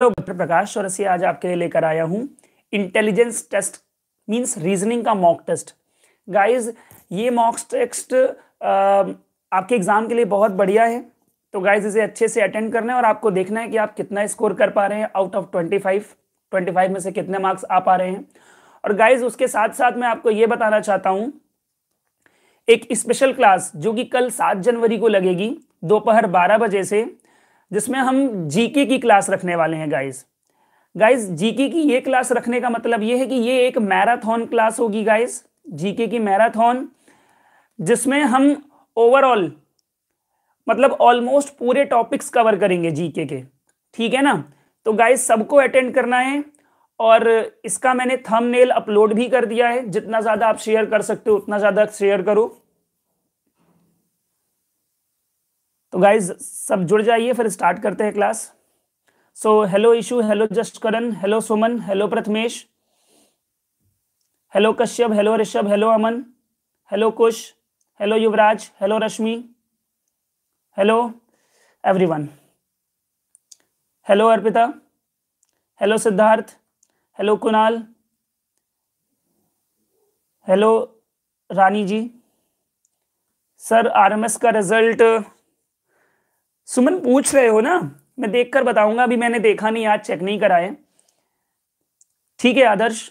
Doctor प्रकाश चौरसिया आज आपके लिए लेकर आया हूँ। इंटेलिजेंस टेस्ट मींस रीजनिंग का मॉक टेस्ट गाइस ये मॉक टेस्ट आपके एग्ज़ाम के लिए बहुत बढ़िया है। तो गाइस इसे अच्छे से अटेंड करना है और आपको देखना है कि आप कितना स्कोर कर पा रहे हैं out of twenty five twenty five में से कितने मार्क्स आ पा रहे हैं। और गाइज़ उसके साथ साथ मैं आपको ये बताना चाहता हूँ, एक स्पेशल क्लास जो कि कल सात जनवरी को लगेगी, दोपहर बारह बजे से जिसमें हम जीके की क्लास रखने वाले हैं गाइस गाइस जीके की ये क्लास रखने का मतलब ये है कि ये एक मैराथन क्लास होगी गाइस जीके की मैराथन जिसमें हम ओवरऑल मतलब ऑलमोस्ट पूरे टॉपिक्स कवर करेंगे जीके के. ठीक है ना? तो गाइस सबको अटेंड करना है और इसका मैंने थंबनेल अपलोड भी कर दिया है. जितना ज़्यादा आप शेयर कर सकते हो, उतना ज़्यादा शेयर करो. तो गाइज़ सब जुड़ जाइए, फिर स्टार्ट करते हैं class so hello Ishu hello just Karan hello Suman hello Prathamesh hello Kashyap hello Rishabh hello Aman hello Kush hello Yuvraj hello Rashmi hello everyone hello Arpita hello Siddharth hello Kunal hello Rani ji sir RMS का result Suman पूछ रहे हो ना? मैं देखकर बताऊँगा, अभी मैंने देखा नहीं, आज चेक नहीं कराए ठीक है, आदर्श।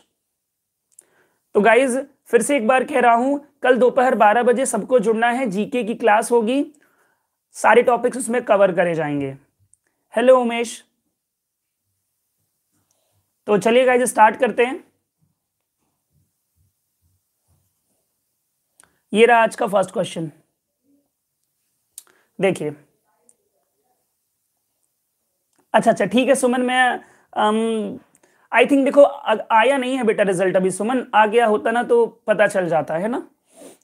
तो गाइज़ फिर से एक बार कह रहा हूँ, कल दोपहर बारह बजे सबको जुड़ना है जीके की क्लास होगी। सारे टॉपिक्स उसमें कवर करे जाएँगे। हेलो उमेश। तो चलिए गाइज़ स्टार्ट करते हैं। ये रहा आज का फ़र्स्ट क्वेश्चन देखिए अच्छा अच्छा ठीक है, सुमन, मैं आई थिंक देखो आया नहीं है बेटा रिज़ल्ट अभी सुमन। आ गया होता ना तो पता चल जाता, है ना?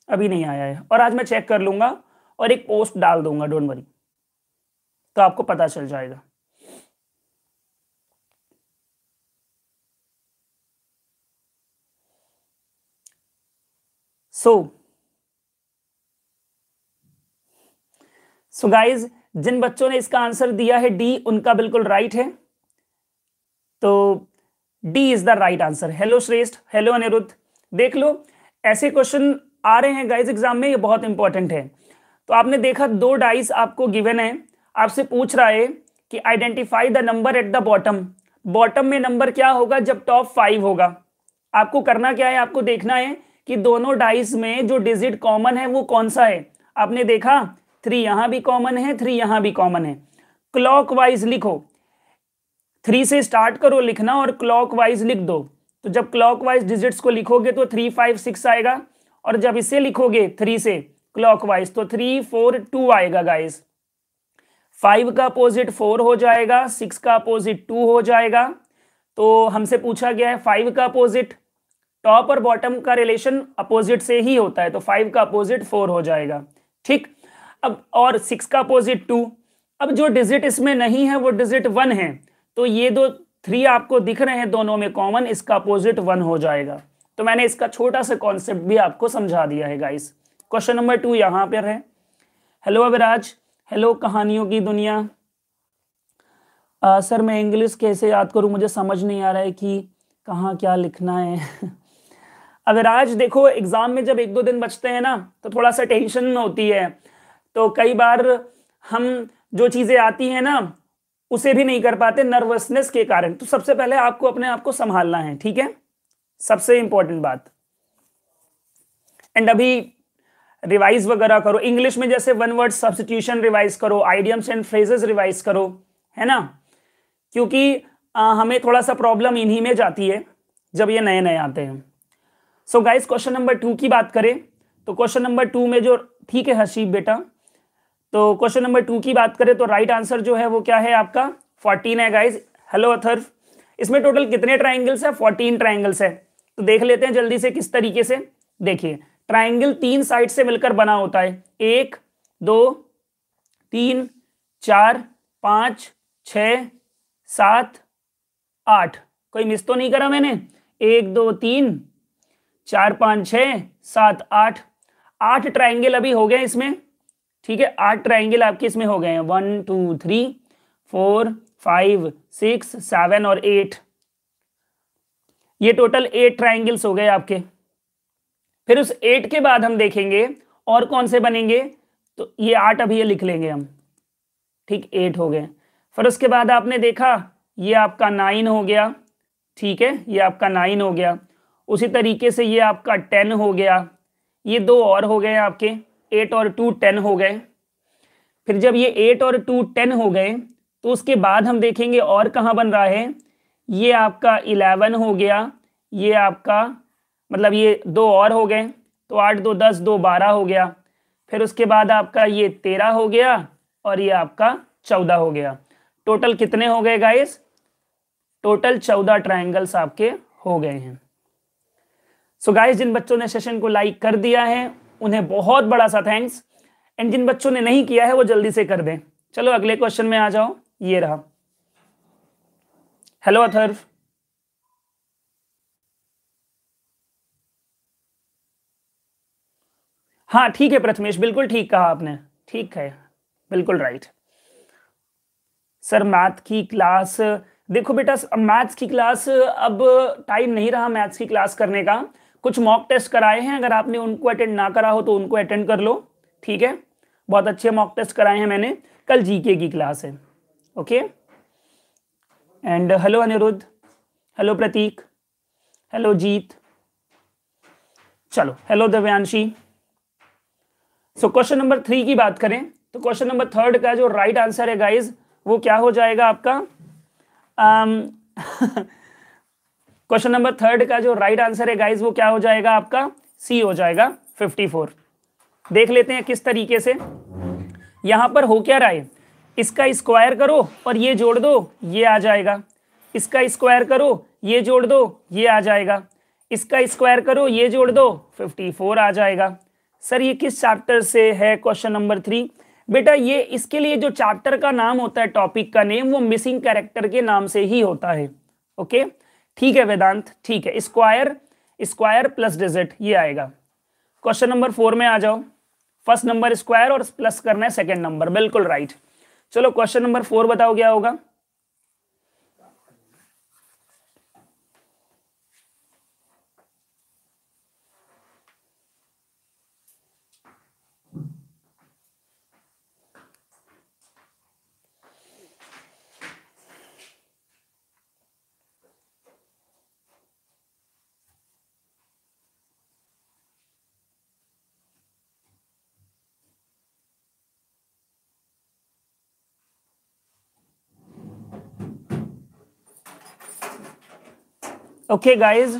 अभी नहीं आया है। और आज मैं चेक कर लूँगा और एक पोस्ट डाल दूँगा डोंट वरी तो आपको पता चल जाएगा। सो सो गाइज़ जिन बच्चों ने इसका आंसर दिया है डी, उनका बिल्कुल राइट है। तो D is the right answer hello Shreshth hello Aniruddh. देख लो, ऐसे क्वेश्चन आ रहे हैं गाइज़ एग्ज़ाम में, ये बहुत इंपॉर्टेंट है। तो आपने देखा दो डाइस आपको गिवन है। आपसे पूछ रहा है कि identify the number at the bottom bottom में नंबर क्या होगा जब टॉप फाइव होगा? आपको करना क्या है? आपको देखना है कि दोनों डाइस में जो डिजिट कॉमन है, वो कौन सा है? आपने देखा थ्री यहाँ भी कॉमन है, थ्री यहाँ भी कॉमन है। क्लॉकवाइज लिखो। थ्री से स्टार्ट करो लिखना और क्लॉकवाइज लिख दो। तो जब क्लॉकवाइज डिजिट्स को लिखोगे तो थ्री फाइव सिक्स आएगा और जब इसे लिखोगे थ्री से क्लॉकवाइज तो थ्री फोर टू आएगा गाइस फाइव का अपोजिट फोर हो जाएगा सिक्स का अपोजिट टू हो जाएगा। तो हमसे पूछा गया है फाइव का अपोजिट टॉप और बॉटम का रिलेशन अपोजिट से ही होता है तो फाइव का अपोजिट फोर हो जाएगा। ठीक? अब और सिक्स का अपोजिट टू अब जो डिजिट इसमें नहीं है वो डिजिट वन है। तो ये दो थ्री आपको दिख रहे हैं दोनों में कॉमन इसका अपोजिट वन हो जाएगा। तो मैंने इसका छोटा सा कॉन्सेप्ट भी आपको समझा दिया है गाइस क्वेश्चन नंबर टू यहाँ पर है। हेलो अविराज हेलो कहानियों की दुनिया। आ, सर मैं इंग्लिश कैसे याद करूँ? मुझे समझ नहीं आ रहा है कि कहाँ क्या लिखना है। अगर आज देखो एग्ज़ाम में जब एक दो दिन बचते हैं ना तो थोड़ा सा टेंशन होती है। तो कई बार हम जो चीज़ें आती हैं ना उसे भी नहीं कर पाते नर्वसनेस के कारण। तो सबसे पहले आपको अपने आप को संभालना है ठीक है? सबसे इंपॉर्टेंट बात। एंड अभी रिवाइज वगैरह करो। इंग्लिश में जैसे वन वर्ड सब्सटीट्यूशन रिवाइज करो आइडियम्स एंड फ्रेजेस रिवाइज करो है ना? क्योंकि आ, हमें थोड़ा सा प्रॉब्लम इन्हीं में जाती है जब ये नए नए आते हैं। So guys question number two की बात करें। तो क्वेश्चन नंबर टू में जो ठीक है हसीब बेटा? तो क्वेश्चन नंबर टू की बात करें तो राइट आंसर जो है वो क्या है आपका? फोर्टीन है गाइज़ हेलो अथर्व इसमें टोटल कितने ट्राइंगल्स है? फोर्टीन ट्राइंगल्स है। तो देख लेते हैं जल्दी से किस तरीके से। देखिए ट्राइंगल तीन साइड से मिलकर बना होता है। एक, दो, तीन, चार, पाँच छ सात, आठ। कोई मिस तो नहीं करा मैंने? एक, दो, तीन, चार, पाँच छ सात, आठ। आठ ट्राइंगल अभी हो गए इसमें। ठीक है, आठ ट्राइंगल आपके इसमें हो गए हैं। One two three four five six seven और एट ये टोटल एट ट्राइंगल्स हो गए आपके। फिर उस एट के बाद हम देखेंगे और कौन से बनेंगे? तो ये आठ अभी ये लिख लेंगे हम। ठीक एट हो गए। फिर उसके बाद आपने देखा, ये आपका नाइन हो गया। ठीक है, ये आपका नाइन हो गया। उसी तरीके से ये आपका टेन हो गया। ये दो और हो गए आपके। एट और टू टेन हो गए। फिर जब ये एट और टू टेन हो गए तो उसके बाद हम देखेंगे और कहाँ बन रहा है। ये आपका इलेवन हो गया, ये आपका मतलब ये दो और हो गए तो आठ, दो, दस, दो, बारह हो गया। फिर उसके बाद आपका ये तेरह हो गया और ये आपका चौदह हो गया। टोटल कितने हो गए गाइस टोटल चौदह ट्राइंगल्स आपके हो गए हैं। सो so गाइस जिन बच्चों ने सेशन को लाइक कर दिया है उन्हें बहुत बड़ा सा थैंक्स एंड जिन बच्चों ने नहीं किया है, वो जल्दी से कर दें। चलो, अगले क्वेश्चन में आ जाओ। ये रहा। हेलो अथर्व हाँ ठीक है, प्रथमेश, बिल्कुल ठीक कहा आपने। ठीक है, बिल्कुल राइट सर मैथ की क्लास देखो बेटा मैथ्स की क्लास अब टाइम नहीं रहा मैथ्स की क्लास करने का। कुछ मॉक टेस्ट कराए हैं, अगर आपने उनको अटेंड ना करा हो तो उनको अटेंड कर लो, ठीक है? बहुत अच्छे मॉक टेस्ट कराए हैं मैंने, कल जीके की क्लास है okay and hello Aniruddh hello Prateek hello Jeet चलो hello Divyanshi. So question number three की बात करें तो क्वेश्चन नंबर थर्ड का जो राइट right आंसर है गाइज़ वो क्या हो जाएगा आपका? क्वेश्चन नंबर थर्ड का जो राइट आंसर है गाइज़ वो क्या हो जाएगा आपका? सी हो जाएगा फिफ्टी फोर देख लेते हैं किस तरीके से। यहाँ पर हो क्या है? इसका स्क्वायर करो और ये जोड़ दो, ये आ जाएगा। इसका स्क्वायर करो, ये जोड़ दो, ये आ जाएगा। इसका स्क्वायर करो, ये जोड़ दो 54 आ जाएगा। सर ये किस चैप्टर से है? क्वेश्चन नंबर थ्री बेटा, ये इसके लिए जो चैप्टर का नाम होता है टॉपिक का नेम वो मिसिंग कैरेक्टर के नाम से ही होता है। ओके ठीक है वेदांत, ठीक है। स्क्वायर स्क्वायर प्लस डिजिट ये आएगा। क्वेश्चन नंबर फोर में आ जाओ। फ़र्स्ट नंबर स्क्वायर और प्लस करना है सेकेंड नंबर बिल्कुल राइट चलो क्वेश्चन नंबर फोर बताओ क्या होगा। Okay guys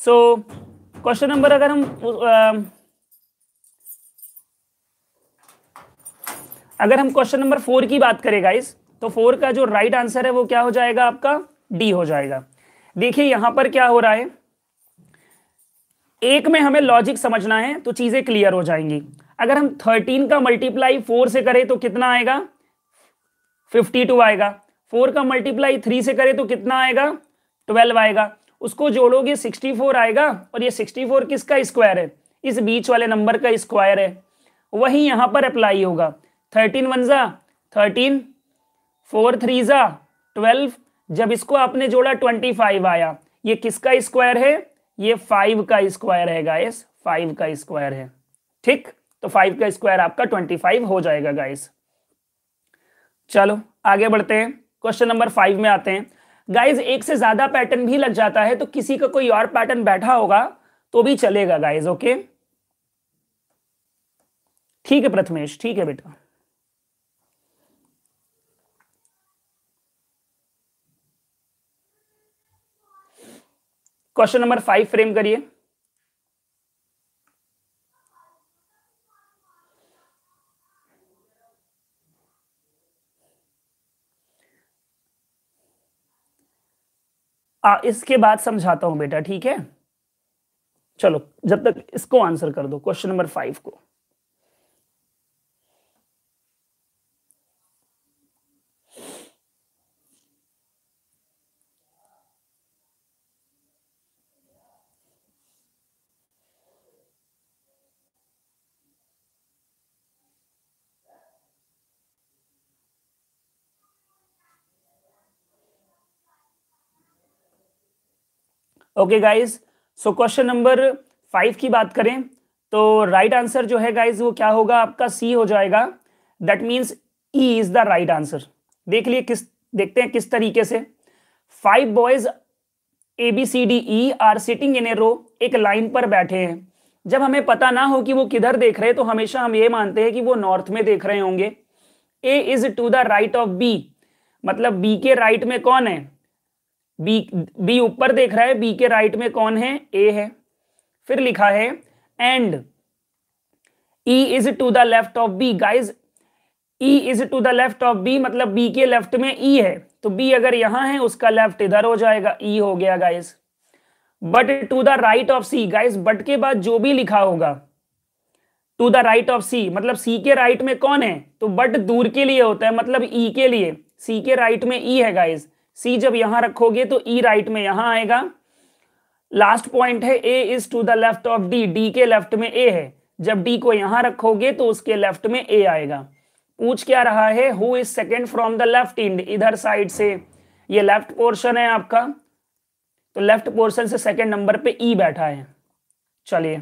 so question number अगर हम uh, अगर हम क्वेश्चन नंबर फोर की बात करें गाइज़ तो फोर का जो राइट right आंसर है वो क्या हो जाएगा आपका? डी हो जाएगा। देखिए यहाँ पर क्या हो रहा है? एक में हमें लॉजिक समझना है तो चीज़ें क्लियर हो जाएँगी। अगर हम थर्टीन का मल्टीप्लाई फोर से करें तो कितना आएगा? फिफ्टी टू आएगा। फोर का मल्टीप्लाई थ्री से करें तो कितना आएगा? ट्वेल्व आएगा। उसको जोड़ोगे 64 आएगा और ये 64 किसका स्क्वायर है? इस बीच वाले नंबर का स्क्वायर है। वही यहाँ पर अप्लाई होगा। 13 वन जा, थर्टीन, फोर थ्री जा, ट्वेल्व, जब इसको आपने जोड़ा 25 आया। ये किसका स्क्वायर है? ये फाइव का स्क्वायर है गाइस फाइव का स्क्वायर है। ठीक? तो फाइव का स्क्वायर आपका 25 हो जाएगा गाइस चलो, आगे बढ़ते हैं। क्वेश्चन नंबर फाइव में आते हैं। गाइज़ एक से ज़्यादा पैटर्न भी लग जाता है तो किसी का कोई और पैटर्न बैठा होगा तो भी चलेगा गाइज़ ओके ठीक है, प्रथमेश, ठीक है बेटा। क्वेश्चन नंबर फाइव फ्रेम करिए। आ, इसके बाद समझाता हूँ बेटा ठीक है? चलो जब तक इसको आंसर कर दो क्वेश्चन नंबर फाइव को। Okay guys so question number five की बात करें तो राइट right आंसर जो है गाइज़ वो क्या होगा? आपका सी हो जाएगा. That means E is the right answer देख लिए किस, देखते हैं किस तरीके से. Five boys A B C D E are sitting in a row एक लाइन पर बैठे हैं. जब हमें पता ना हो कि वो किधर देख रहे हैं तो हमेशा हम ये मानते हैं कि वो नॉर्थ में देख रहे होंगे. A is to the right of B मतलब बी के राइट में कौन है? बी बी ऊपर देख रहा है बी के राइट में कौन है? ए है। फिर लिखा है and E is to the left of B guys E is to the left of B मतलब बी के लेफ़्ट में ई e है। तो बी अगर यहाँ है, उसका लेफ़्ट इधर हो जाएगा। ई e हो गया guys but to the right of C guys but के बाद जो भी लिखा होगा to the right of C मतलब सी के राइट में कौन है? तो बट दूर के लिए होता है मतलब ई e के लिए। सी के राइट में ई है गाइज़ सी जब यहाँ रखोगे तो ई राइट में यहाँ आएगा। लास्ट पॉइंट है A is to the left of D D के लेफ़्ट में ए है। जब डी को यहाँ रखोगे तो उसके लेफ़्ट में ए आएगा। पूछ क्या रहा है? Who is second from the left end इधर साइड से। ये लेफ़्ट पोर्शन है आपका। तो लेफ़्ट पोर्शन से सेकेंड नंबर पे ई e बैठा है। चलिए।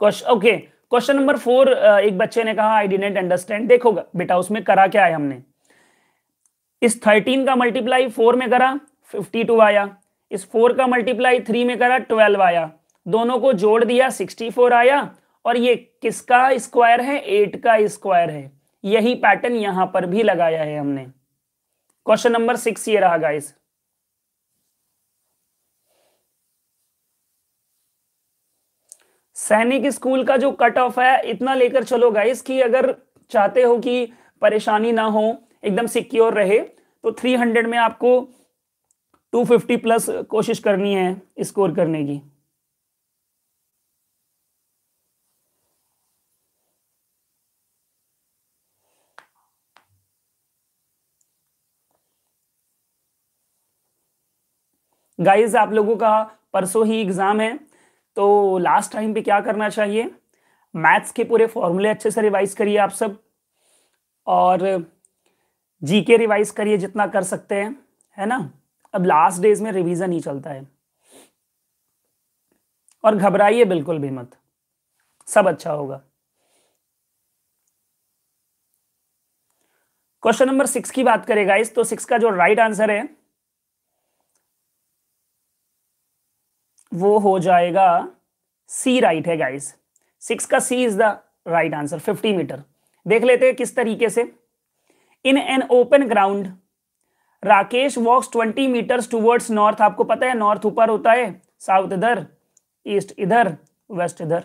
Question okay question number four एक बच्चे ने कहा आई डिडेंट अंडरस्टैंड देखो, बेटा, उसमें करा क्या है हमने? इस थर्टीन का मल्टीप्लाई फोर में करा फिफ्टी टू आया। इस फोर का मल्टीप्लाई थ्री में करा ट्वेल्व आया। दोनों को जोड़ दिया सिक्सटी फोर आया। और ये किसका स्क्वायर है? एट का स्क्वायर है। यही पैटर्न यहाँ पर भी लगाया है हमने। क्वेश्चन नंबर सिक्स ये रहा गाइस सैनिक स्कूल का जो कट ऑफ़ है, इतना लेकर चलो गाइस कि अगर चाहते हो कि परेशानी ना हो एकदम सिक्योर रहे तो 300 में आपको 250 प्लस कोशिश करनी है स्कोर करने की। गाइज़ आप लोगों का परसों ही एग्ज़ाम है तो लास्ट टाइम पे क्या करना चाहिए? मैथ्स के पूरे फॉर्मूले अच्छे से रिवाइज करिए आप सब, और जी के रिवाइज करिए जितना कर सकते हैं, है ना? अब लास्ट डेज़ में रिवीजन ही चलता है। और घबराइए बिल्कुल भी मत। सब अच्छा होगा। क्वेश्चन नंबर सिक्स की बात करेगा इस तो सिक्स का जो राइट आंसर है, वो हो जाएगा सी राइट है गाइस सिक्स का C is the right answer fifty metre देख लेते हैं किस तरीके से। In an open ground Rakesh walks twenty metres towards north आपको पता है नॉर्थ ऊपर होता है साउथ इधर ईस्ट इधर वेस्ट इधर.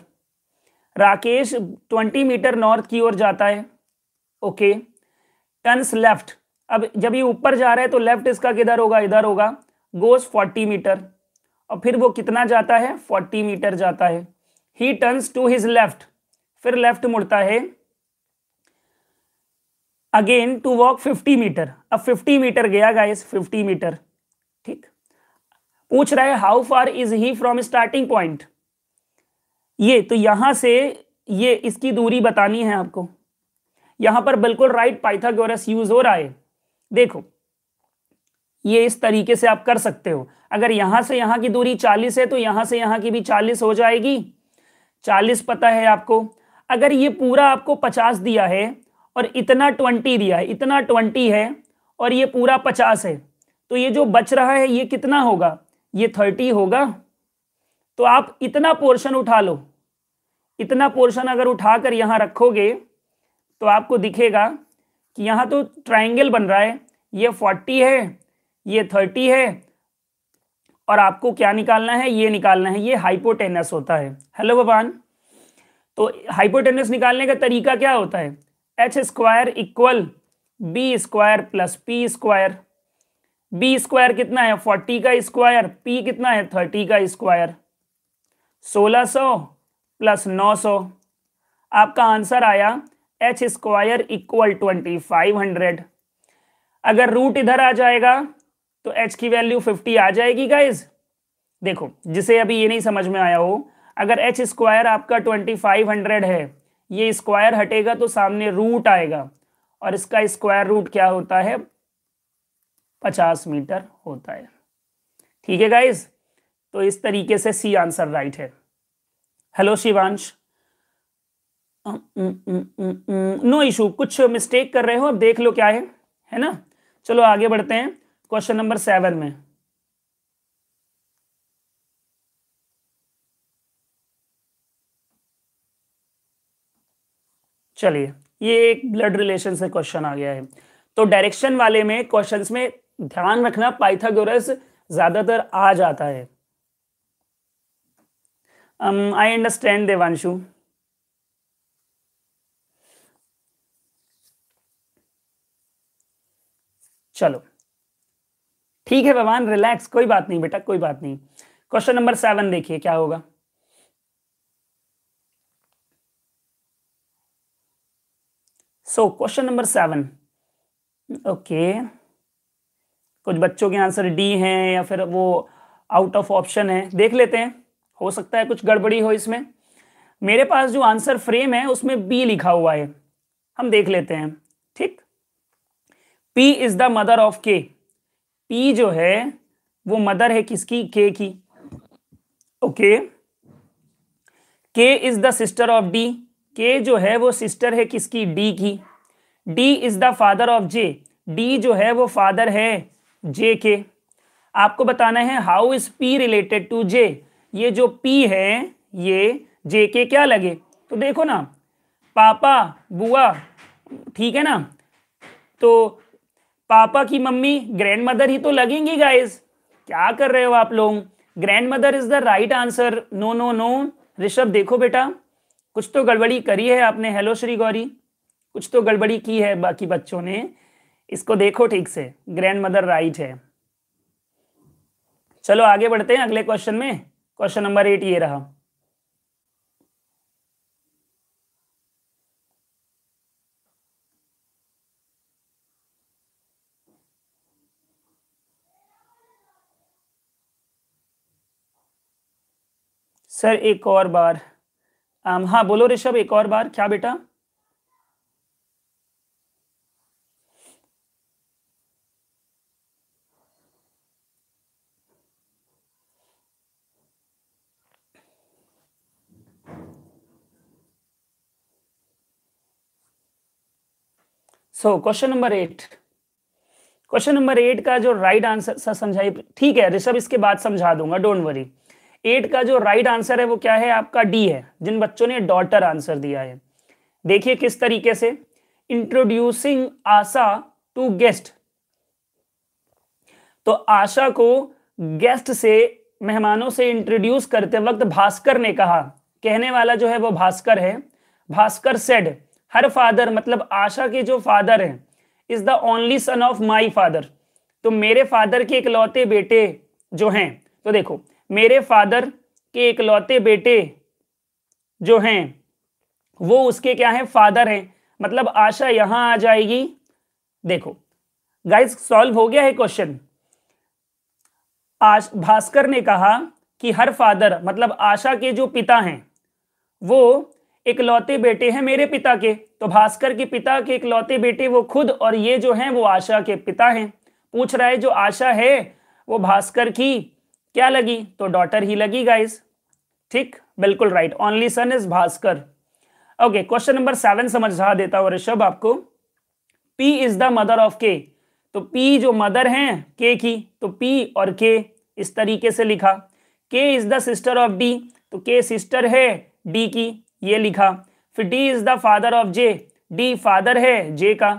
राकेश ट्वेंटी मीटर नॉर्थ की ओर जाता है ओके टर्न्स लेफ़्ट अब जब ये ऊपर जा रहा है तो लेफ़्ट इसका किधर होगा? इधर होगा. गोस फोर्टी मीटर और फिर वो कितना जाता है? फोर्टी मीटर जाता है. He turns to his left फिर लेफ़्ट मुड़ता है again to walk fifty metre अब फिफ्टी मीटर गया गाइस फिफ्टी मीटर ठीक? पूछ रहा है how far is he from starting point ये तो यहाँ से ये, इसकी दूरी बतानी है आपको। यहाँ पर बिल्कुल राइट पाइथागोरस यूज़ हो रहा है। देखो, ये इस तरीके से आप कर सकते हो। अगर यहाँ से यहाँ की दूरी 40 है तो यहाँ से यहाँ की भी 40 हो जाएगी। 40 पता है आपको। अगर ये पूरा आपको 50 दिया है और इतना 20 दिया है, इतना 20 है और ये पूरा 50 है तो ये जो बच रहा है ये कितना होगा? ये 30 होगा। तो आप इतना पोर्शन उठा लो। इतना पोर्शन अगर उठाकर यहाँ रखोगे तो आपको दिखेगा कि यहाँ तो ट्राइंगल बन रहा है, ये 40 है, ये थर्टी है और आपको क्या निकालना है? ये निकालना है, ये हाइपोटेनस होता है। हेलो भगवान तो हाइपोटेनस निकालने का तरीका क्या होता है? H square equal B square plus P square B square कितना है? फोर्टी का स्क्वायर पी कितना है? थर्टी का स्क्वायर सोलह सौ प्लस नौ सौ। आपका आंसर आया H square equal twenty five hundred अगर रूट इधर आ जाएगा तो एच की वैल्यू फिफ्टी आ जाएगी गाइज़ देखो, जिसे अभी ये नहीं समझ में आया हो, अगर एच स्क्वायर आपका ट्वेंटी फाइव हंड्रेड है ये स्क्वायर हटेगा तो सामने रूट आएगा और इसका स्क्वायर रूट क्या होता है? पचास मीटर होता है। ठीक है गाइज़ तो इस तरीके से सी आंसर राइट है। हेलो शिवांश। नो इशू कुछ मिस्टेक कर रहे हो? अब देख लो क्या है। है ना? चलो आगे बढ़ते हैं। क्वेश्चन नंबर सेवन में। चलिए, ये एक ब्लड रिलेशन से क्वेश्चन आ गया है। तो डायरेक्शन वाले में क्वेश्चन में ध्यान रखना पाइथागोरस ज़्यादातर आ जाता है। आई अंडरस्टैंड देवांशु चलो। ठीक है, भगवान रिलैक्स कोई बात नहीं, बेटा, कोई बात नहीं। क्वेश्चन नंबर सेवन देखिए, क्या होगा? So question number seven okay कुछ बच्चों के आंसर डी हैं या फिर वो आउट ऑफ़ ऑप्शन है, देख लेते हैं। हो सकता है कुछ गड़बड़ी हो इसमें। मेरे पास जो आंसर फ्रेम है, उसमें बी लिखा हुआ है। हम देख लेते हैं। ठीक? P is the mother of K P जो है, वो मदर है किसकी? के की। Okay K is the sister of D K जो है वो सिस्टर है किसकी? डी की। D is the father of J D जो है वो फादर है जे के। आपको बताना है how is P related to J ये जो पी है, ये जे के क्या लगे? तो देखो ना, पापा, बुआ, ठीक है ना? तो पापा की मम्मी ग्रैंड मदर ही तो लगेंगी गाइस क्या कर रहे हो आप लोग? Grandmother is the right answer no no no Rishabh, देखो बेटा। कुछ तो गड़बड़ी करी है आपने, हेलो श्री गौरी। कुछ तो गड़बड़ी की है बाकी बच्चों ने। इसको देखो ठीक से ग्रैंड मदर राइट है। चलो आगे बढ़ते हैं अगले क्वेश्चन में। क्वेश्चन नंबर एट ये रहा। सर, एक और बार। आम, हाँ बोलो ऋषभ एक और बार क्या बेटा? So question number eight question number eight का जो राइट आंसर सर समझाई ठीक है ऋषभ इसके बाद समझा दूँगा डोंट वरी एट का जो राइट आंसर है, वो क्या है? आपका डी है। जिन बच्चों ने डॉटर आंसर दिया है। देखिए किस तरीके से। इंट्रोड्यूसिंग आशा टू गेस्ट तो आशा को गेस्ट से, मेहमानों से इंट्रोड्यूस करते वक्त भास्कर ने कहा। कहने वाला जो है, वो भास्कर है। भास्कर सेड हर फादर मतलब आशा के जो फादर हैं is the only son of my father तो मेरे फादर के इकलौते बेटे जो हैं तो देखो मेरे फादर के इकलौते बेटे जो हैं, वो उसके क्या है, फादर हैं। मतलब आशा यहाँ आ जाएगी। देखो गाइस सॉल्व हो गया है क्वेश्चन भास्कर ने कहा कि हर फादर मतलब आशा के जो पिता हैं, वो इकलौते बेटे हैं मेरे पिता के। तो भास्कर के पिता के इकलौते बेटे वो खुद और ये जो हैं, वो आशा के पिता हैं। पूछ रहा है, जो आशा है, वो भास्कर की क्या लगी? तो डॉटर ही लगी गाइस ठीक? बिल्कुल right only son is Bhaskar okay question number seven समझा देता हूँ ऋषभ आपको. P is the mother of K तो पी जो मदर हैं के की तो पी और के इस तरीके से लिखा. K is the sister of D तो के सिस्टर है डी की, ये लिखा. फिर D is the father of J D father है जे का.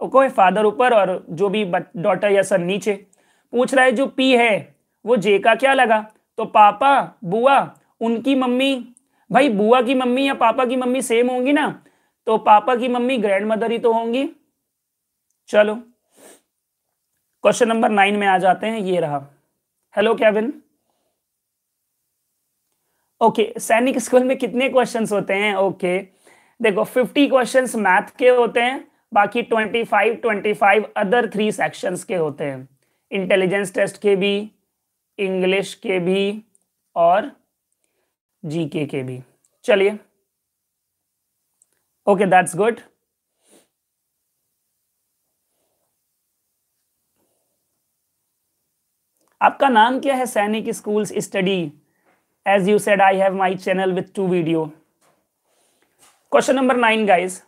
ओके फादर ऊपर और जो भी डॉटर या सन नीचे. पूछ रहा है जो पी है वो जे का क्या लगा? तो पापा, बुआ, उनकी मम्मी। भाई, बुआ की मम्मी या पापा की मम्मी सेम होंगी ना? तो पापा की मम्मी ग्रैंड मदर ही तो होंगी। चलो। क्वेश्चन नंबर नाइन में आ जाते हैं, ये रहा। Hello Kevin okay Sainik school में कितने क्वेश्चंस होते हैं? Okay okay. देखो 50 क्वेश्चंस मैथ के होते हैं, बाकी 25 25 अदर थ्री सेक्शंस के होते हैं। इंटेलिजेंस टेस्ट के भी इंग्लिश के भी और जीके के भी। चलिए। ओके दैट्स गुड आपका नाम क्या है Sainik schools study? As you said I have my channel with two video question number nine guys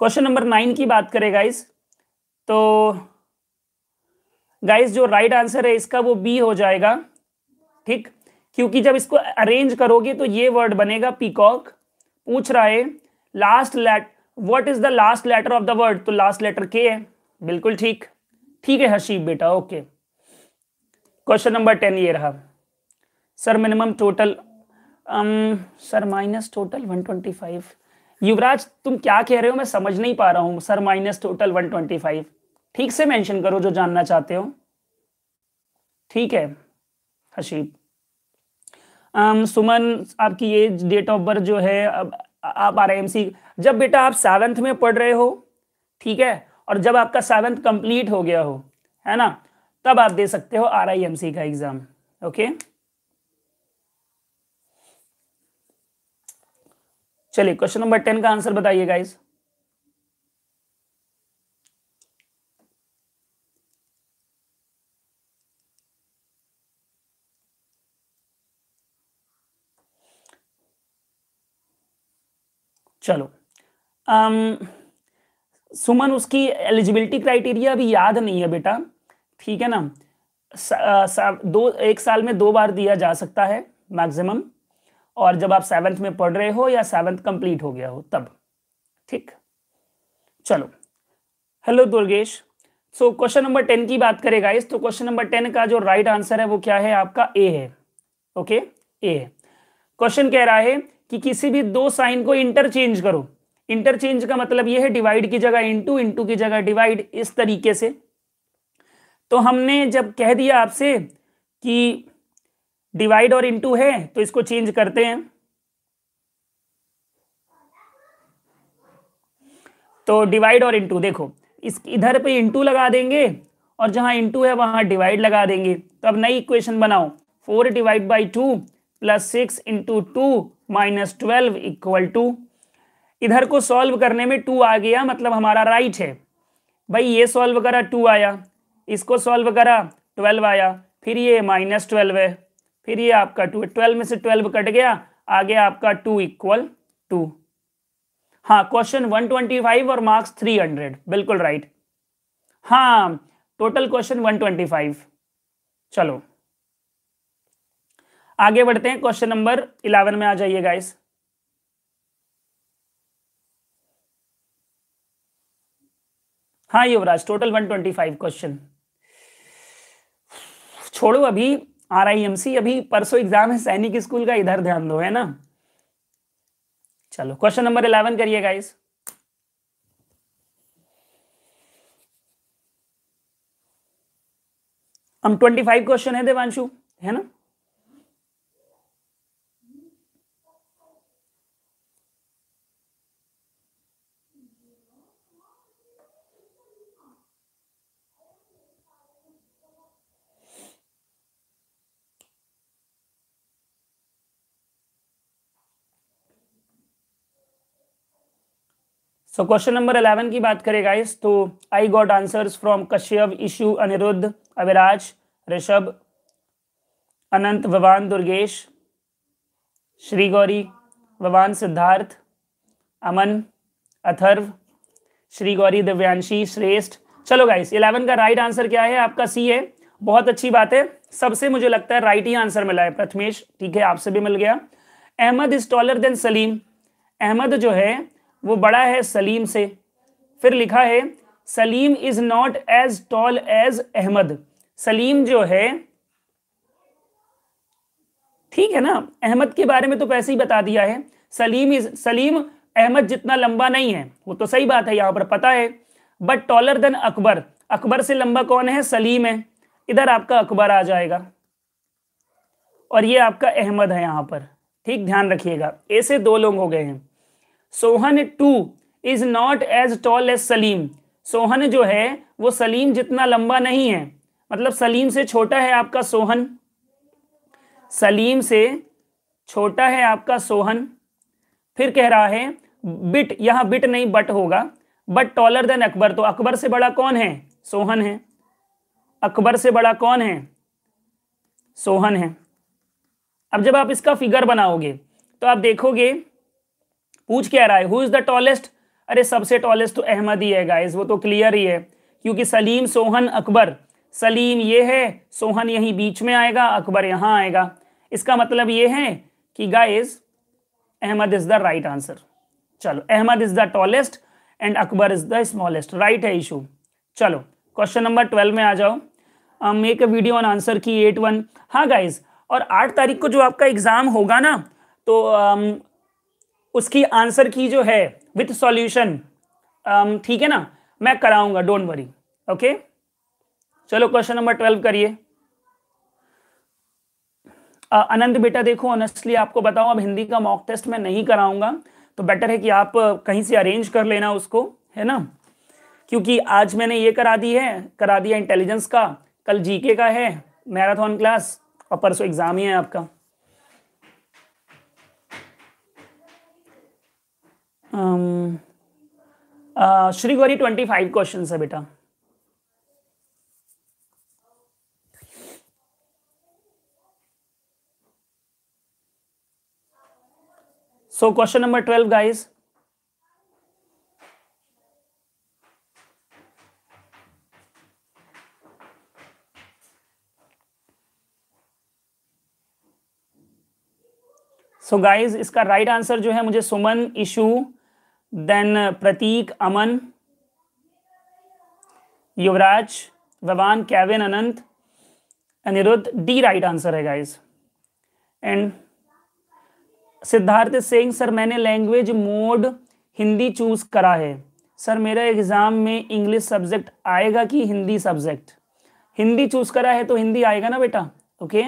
question number nine की बात करें गाइस तो गाइस जो राइट right आंसर है, इसका वो बी हो जाएगा, ठीक? क्योंकि जब इसको अरेंज करोगे तो ये वर्ड बनेगा पीकॉक पूछ रहा है last let what is the last letter of the word तो लास्ट लेटर के है, बिल्कुल ठीक. ठीक है हर्षीब बेटा ओके क्वेश्चन नंबर टेन ये रहा. Sir minimum total sir minus total one twenty five Yuvraj, तुम क्या कह रहे हो? मैं समझ नहीं पा रहा हूँ sir minus total one twenty five ठीक से मेंशन करो जो जानना चाहते हो। ठीक है हशीब सुमन, आपकी एज डेट ऑफ़ बर्थ जो है, अब आप आर जब बेटा आप सेवंथ में पढ़ रहे हो, ठीक है, और जब आपका सेवंथ कंप्लीट हो गया हो, है ना, तब आप दे सकते हो आरआईएमसी का एग्ज़ाम ओके चलिए क्वेश्चन नंबर टेन का आंसर बताइए गाइस चलो um, सुमन उसकी एलिजिबिलिटी क्राइटेरिया अभी याद नहीं है बेटा ठीक है ना? सा, सा, दो एक साल में दो बार दिया जा सकता है मैक्सिमम और जब आप सेवन्थ में पढ़ रहे हो या सेवन्थ कंप्लीट हो गया हो, तब। ठीक? चलो। Hello Durgesh. So question number ten की बात करेगा इस तो क्वेश्चन नंबर टेन का जो राइट right आंसर है, वो क्या है? आपका ए है। ओके ए है। क्वेश्चन कह रहा है कि किसी भी दो साइन को इंटरचेंज करो। इंटरचेंज का मतलब यह है डिवाइड की जगह इंटू इंटू की जगह डिवाइड इस तरीके से। तो हमने जब कह दिया आपसे कि डिवाइड और इंटू है तो इसको चेंज करते हैं। तो डिवाइड और इंटू देखो, इस, इधर पे इंटू लगा देंगे, और जहाँ इंटू है, वहाँ डिवाइड लगा देंगे। तो अब नई इक्वेशन बनाओ। Four divide by two plus six into two minus twelve equal to इधर को सॉल्व करने में टू आ गया मतलब हमारा राइट है। भाई, ये सॉल्व करा टू आया। इसको सॉल्व करा ट्वेल्व आया। फिर ये माइनस ट्वेल्व है। फिर ये आपका टू ट्वेल्व में से ट्वेल्व कट गया आ गया आपका टू इक्वल टू हाँ क्वेश्चन वन ट्वेंटी फाइव और मार्क्स थ्री हंड्रेड बिल्कुल राइट हाँ total question one twenty five चलो। आगे बढ़ते हैं क्वेश्चन नंबर इलेवन में आ जाइए गाइस हाँ Yuvraj total one twenty five question छोड़ो अभी। आर आई एम सी अभी परसों एग्ज़ाम है, सैनिक स्कूल का, इधर ध्यान दो, है ना? चलो क्वेश्चन नंबर इलेवन करिए गाइस हम ट्वेंटी फाइव क्वेश्चन है, देवांशु, है ना? सो क्वेश्चन नंबर अलेवन की बात करें गाइस तो I got answers from Kashyap Ishu Aniruddh Aviraj Rishabh Anant Bhavan Durgesh Shri Gauri Bhavan Siddharth Aman Atharv Shri Gauri Divyanshi Shreshth चलो गाइस इलेवन का right answer क्या है? आपका सी है। बहुत अच्छी बात है। सबसे मुझे लगता है राइट ही आंसर मिला है, प्रथमेश। ठीक है, आपसे भी मिल गया। Ahmed is taller than Salim Ahmed जो है वो बड़ा है सलीम से। फिर लिखा है, Salim is not as tall as Ahmed. Salim जो है, ठीक है ना? अहमद के बारे में तो पैसे ही बता दिया है। सलीम इज़, सलीम अहमद जितना लंबा नहीं है, वो तो सही बात है, यहाँ पर पता है। But taller than Akbar Akbar से लंबा कौन है? सलीम है। इधर आपका अकबर आ जाएगा। और ये आपका अहमद है यहाँ पर। ठीक, ध्यान रखिएगा। ऐसे दो लोग हो गए हैं। Sohan too is not as tall as Salim. Sohan जो है, वो सलीम जितना लंबा नहीं है। मतलब सलीम से छोटा है आपका सोहन। सलीम से छोटा है आपका सोहन। फिर कह रहा है, बिट, यहाँ बिट नहीं, बट होगा। But taller than Akbar. तो अकबर से बड़ा कौन है? सोहन है। अकबर से बड़ा कौन है? सोहन है। अब जब आप इसका फिगर बनाओगे तो आप देखोगे पूछ क्या रहा है हु इज़ द टॉलेस्ट अरे सबसे टॉलेस्ट तो अहमद ही है गाइस वो तो क्लियर ही है क्योंकि सलीम सोहन अकबर सलीम ये है सोहन यहीं बीच में आएगा अकबर यहाँ आएगा। इसका मतलब ये है कि guys Ahmed is the right answer चलो Ahmed is the tallest and Akbar is the smallest right है इशू चलो क्वेश्चन नंबर ट्वेल्व में आ जाओ। Make a video on answer की एट वन हाँ गाइज़ और आठ तारीख को जो आपका एग्ज़ाम होगा ना तो um, उसकी आंसर की जो है विथ सॉल्यूशन ठीक है ना? मैं कराऊँगा डोंट वरी ओके चलो क्वेश्चन नंबर ट्वेल्व करिए। अनंत बेटा, देखो ऑनेस्टली आपको बताऊँ, अब हिंदी का मॉक टेस्ट मैं नहीं कराऊँगा तो बेटर है कि आप कहीं से अरेंज कर लेना उसको, है ना? क्योंकि आज मैंने ये करा दी है, करा दिया इंटेलिजेंस का, कल जीके का है मैराथन क्लास और परसों एग्ज़ाम ही है आपका। Shri Gauri twenty five question है बेटा So, question number 12 guys. So so guys इसका राइट right आंसर जो है मुझे Suman Ishu then Prateek Aman Yuvraj ववान Kevin Anant Aniruddh D right answer है guys and Siddharth Singh sir मैंने लैंग्वेज मोड हिंदी चूज़ करा है। सर मेरा एग्ज़ाम में इंग्लिश सब्जेक्ट आएगा कि हिंदी सब्जेक्ट हिंदी चूज़ करा है तो हिंदी आएगा ना बेटा? ओके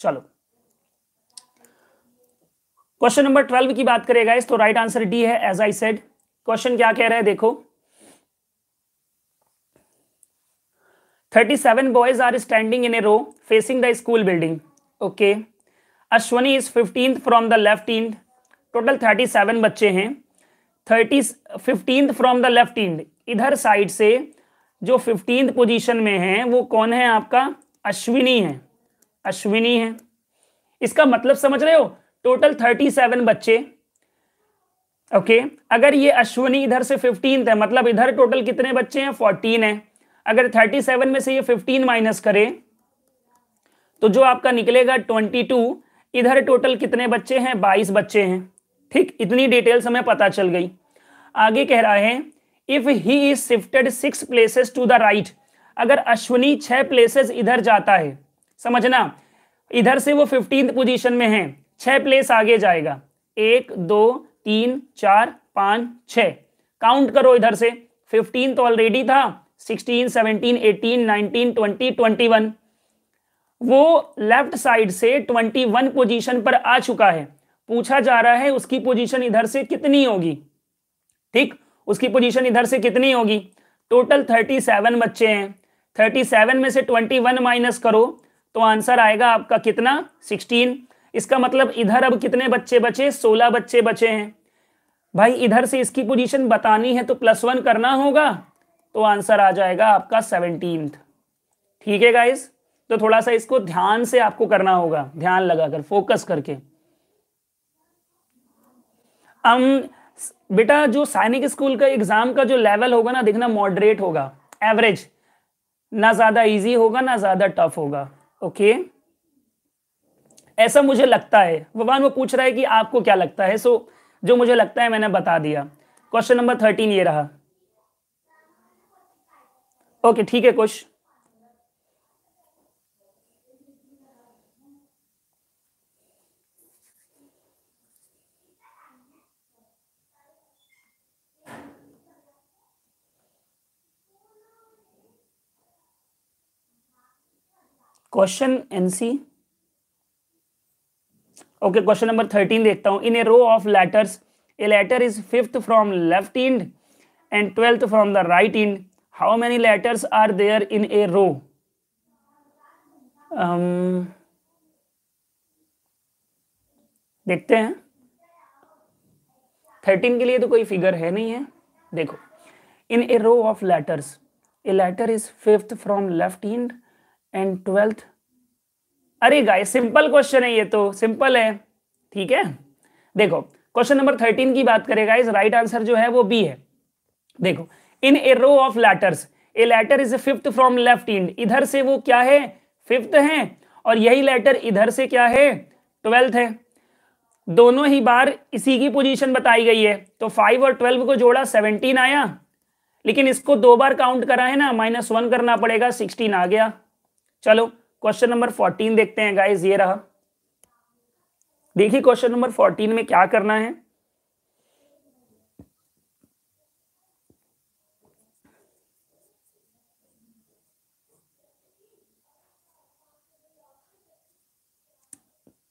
चलो। क्वेश्चन नंबर ट्वेल्व की बात करेगा इस तो राइट आंसर डी है एज आई सेड क्वेश्चन क्या कह रहे हैं, देखो। Thirty seven boys are standing in a row facing the school building okay Ashwani is fifteenth from the left end total thirty seven बच्चे हैं। Thirty fifteenth from the left end इधर side से जो फिफ्टींथ पोजीशन में है, वो कौन है आपका? अश्विनी है। अश्विनी है। इसका मतलब समझ रहे हो? टोटल थर्टी सेवन बच्चे। ओके? अगर ये अश्विनी इधर से फिफ्टींथ है मतलब इधर टोटल कितने बच्चे हैं? फोर्टीन है। अगर थर्टी सेवन में से ये फिफ्टीन माइनस करे तो जो आपका निकलेगा ट्वेंटी टू इधर टोटल कितने बच्चे हैं? बाईस बच्चे हैं। ठीक? इतनी डिटेल्स हमें पता चल गई। आगे कह रहा है if he is shifted six places to the right अगर अश्विनी छह प्लेसेस इधर जाता है, समझना, इधर से वो फिफ्टींथ पोजीशन में है छह प्लेस आगे जाएगा। एक, दो, तीन, चार, पाँच छ काउंट करो इधर से। फिफ्टीन तो ऑलरेडी था। Sixteen seventeen eighteen nineteen twenty twenty one वो लेफ़्ट साइड से 21 पोजीशन पर आ चुका है। पूछा जा रहा है उसकी पोजीशन इधर से कितनी होगी? ठीक, उसकी पोजीशन इधर से कितनी होगी? टोटल 37 बच्चे हैं। 37 में से 21 माइनस करो तो आंसर आएगा आपका कितना? 16 इसका मतलब इधर अब कितने बच्चे बचे? 16 बच्चे बचे हैं। भाई, इधर से इसकी पोजीशन बतानी है तो प्लस वन करना होगा तो आंसर आ जाएगा आपका सेवनटीन ठीक है गाइस तो थोड़ा सा इसको ध्यान से आपको करना होगा। ध्यान लगाकर फोकस करके। हम बेटा, जो सैनिक स्कूल का एग्ज़ाम का जो लेवल होगा ना, देखना मॉडरेट होगा। एवरेज ना ज़्यादा इजी होगा, ना ज़्यादा टफ होगा। ओके ऐसा मुझे लगता है। भगवान वो पूछ रहा है कि आपको क्या लगता है? सो जो मुझे लगता है, मैंने बता दिया। क्वेश्चन नंबर थर्टीन ये रहा। ओके ठीक है कुछ क्वेश्चन एनसी ओके क्वेश्चन नंबर थर्टीन देखता हूँ. In a row of letters a letter is fifth from left end and twelfth from the right end how many letters are there in a row देखते हैं. Thirteen के लिए तो कोई figure है नहीं है. देखो. In a row of letters a letter is fifth from left hand and twelfth अरे गाइस सिंपल क्वेश्चन है ये तो सिंपल है। ठीक है? देखो क्वेश्चन नंबर थर्टीन की बात करें गाइस राइट आंसर जो है वो बी है। देखो in a row of letters a letter is fifth from left hand इधर से वो क्या है? फिफ्थ है। और यही लेटर इधर से क्या है? ट्वेल्थ है। दोनों ही बार इसी की पोजीशन बताई गई है। तो फाइव और ट्वेल्व को जोड़ा सेवनटीन आया। लेकिन इसको दो बार काउंट करा है ना माइनस वन करना पड़ेगा सिक्सटीन आ गया। चलो क्वेश्चन नंबर फोर्टीन देखते हैं गाइज़ ये रहा। देखिए क्वेश्चन नंबर फोर्टीन में क्या करना है?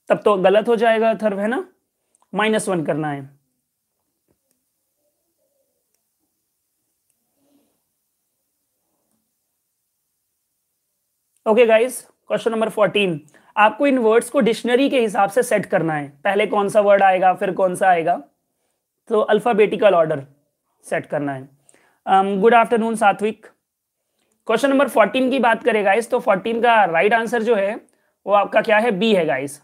तब तो गलत हो जाएगा अथर्व, है ना? माइनस वन करना है। Okay okay guys question number fourteen आपको इन वर्ड्स को डिक्शनरी के हिसाब से सेट करना है। पहले कौन सा वर्ड आएगा, फिर कौन सा आएगा? तो अल्फाबेटिकल ऑर्डर सेट करना है। Good afternoon Satvik. Question number fourteen की बात करें गाइस तो फोर्टीन का राइट right आंसर जो है, वो आपका क्या है? बी है गाइस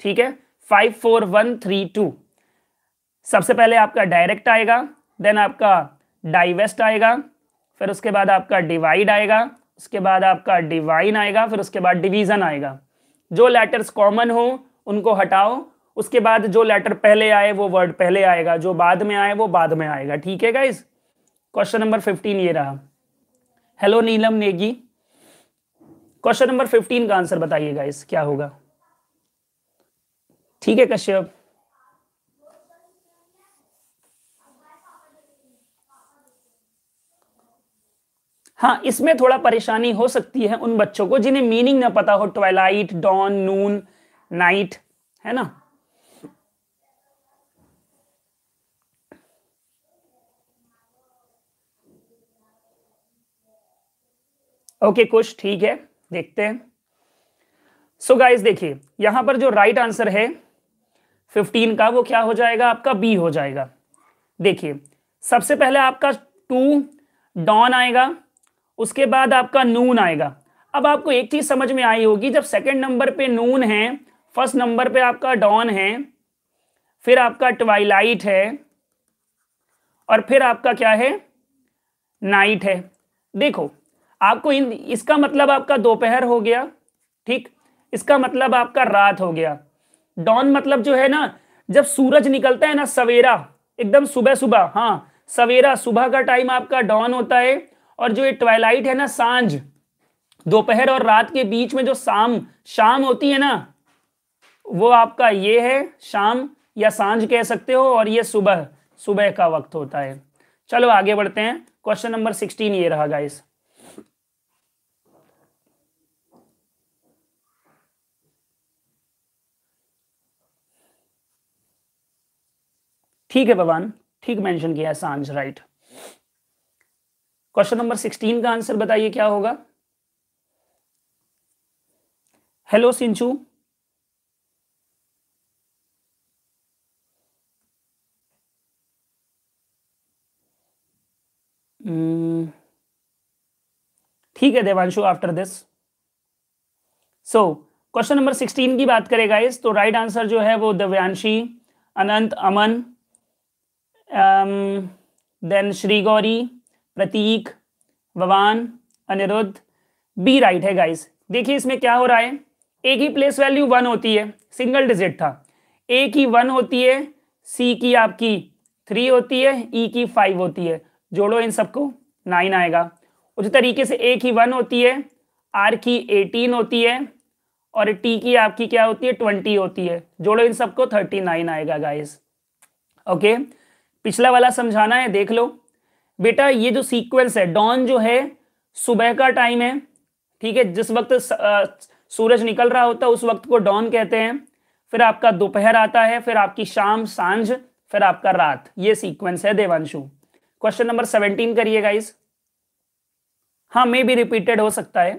ठीक है? Five four one three two सबसे पहले आपका डायरेक्ट आएगा देन आपका डाइवेस्ट आएगा, फिर उसके बाद आपका डिवाइड आएगा उसके बाद आपका डिवाइन आएगा, फिर उसके बाद डिवीज़न आएगा। जो लेटर्स कॉमन हो, उनको हटाओ। उसके बाद जो लेटर पहले आए, वो वर्ड पहले आएगा। जो बाद में आए, वो बाद में आएगा। ठीक है गाइज़ क्वेश्चन नंबर फिफ्टीन ये रहा। Hello Neelam Negi. Question number fifteen का आंसर बताइए गाइस क्या होगा? ठीक है, कश्यप। हाँ इसमें थोड़ा परेशानी हो सकती है उन बच्चों को जिन्हें मीनिंग ना पता हो ट्वेलाइट डॉन नून नाइट है ना? ओके कुछ ठीक है, देखते हैं। सो so गाइस देखिए, यहाँ पर जो राइट right आंसर है 15 का, वो क्या हो जाएगा? आपका बी हो जाएगा। देखिए, सबसे पहले आपका टू डॉन आएगा। उसके बाद आपका नून आएगा। अब आपको एक चीज़ समझ में आई होगी, जब सेकंड नंबर पे नून है फ़र्स्ट नंबर पे आपका डॉन है, फिर आपका ट्वाइलाइट है, और फिर आपका क्या है? नाइट है। देखो, आपको इन, इसका मतलब आपका दोपहर हो गया, ठीक? इसका मतलब आपका रात हो गया। डॉन मतलब जो है ना, जब सूरज निकलता है ना, सवेरा, एकदम सुबह सुबह हाँ सवेरा, सुबह का टाइम आपका डॉन होता है और जो ये ट्वाइलाइट है ना, साँझ, दोपहर और रात के बीच में जो शाम शाम होती है ना, वो आपका ये है, शाम या साँझ कह सकते हो और ये सुबह सुबह का वक्त होता है। चलो आगे बढ़ते हैं। क्वेश्चन नंबर सिक्सटीन ये रहा गाइस ठीक है भगवान, ठीक मेंशन किया है साँझ राइट क्वेश्चन नंबर सिक्सटीन का आंसर बताइए, क्या होगा? हेलो सिंचू ठीक है, Devanshu after this so question number sixteen की बात करेगा इस तो राइट right आंसर जो है वो Divyanshi, Anant, Aman then Shri Gauri Prateek Bhavan Aniruddh B right है गाइस देखिए इसमें क्या हो रहा है? ए की प्लेस वैल्यू वन होती है सिंगल डिजिट था। ए की वन होती है सी की आपकी थ्री होती है ई e की फाइव होती है। जोड़ो इन सबको नाइन आएगा। उसी तरीके से ए की वन होती है आर की एटीन होती है, और टी की आपकी क्या होती है ट्वेंटी होती है। जोड़ो इन सबको थर्टी नाइन आएगा गाइस ओके पिछला वाला समझाना है, देख लो। बेटा, ये जो सीक्वेंस है डॉन जो है, सुबह का टाइम है, ठीक है? जिस वक्त सूरज निकल रहा होता है, उस वक्त को डॉन कहते हैं। फिर आपका दोपहर आता है, फिर आपकी शाम, साँझ, फिर आपका रात। ये सीक्वेंस है देवांशु। क्वेश्चन नंबर सेवनटीन करिएगा इस हाँ मे भी रिपीटेड हो सकता है।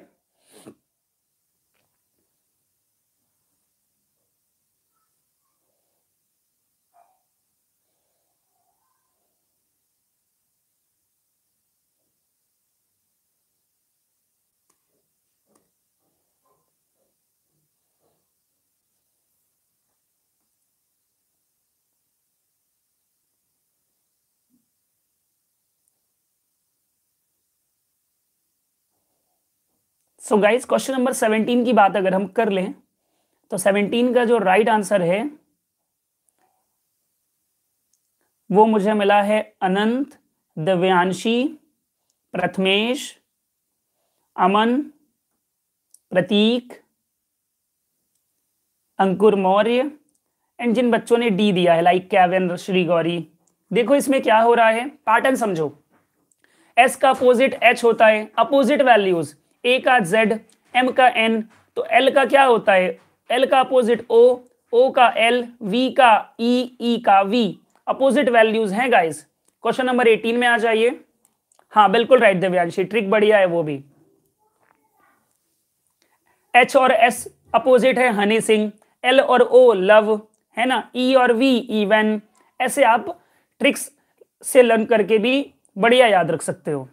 So guys question number seventeen की बात अगर हम कर लें तो सेवनटीन का जो राइट right आंसर है, वो मुझे मिला है अनंत, दिव्यांशी, प्रथमेश, अमन, प्रतीक, अंकुर मौर्य एंड जिन बच्चों ने डी दिया है लाइक कैवन श्री गौरी। देखो इसमें क्या हो रहा है पैटर्न समझो। एस का अपोजिट एच होता है अपोजिट वैल्यूज़ ए का जेड एम का एन तो एल का क्या होता है? एल का अपोजिट ओ ओ का एल वी का ई e, ई e का वी अपोजिट वैल्यूज़ हैं गाइस क्वेश्चन नंबर 18 में आ जाइए. हाँ बिल्कुल राइट दिव्यांशी. ट्रिक बढ़िया है वो भी. एच और एस अपोजिट है हनी सिंह एल और ओ लव है ना? ई e और वी इवन ऐसे आप ट्रिक्स से लर्न करके भी बढ़िया याद रख सकते हो.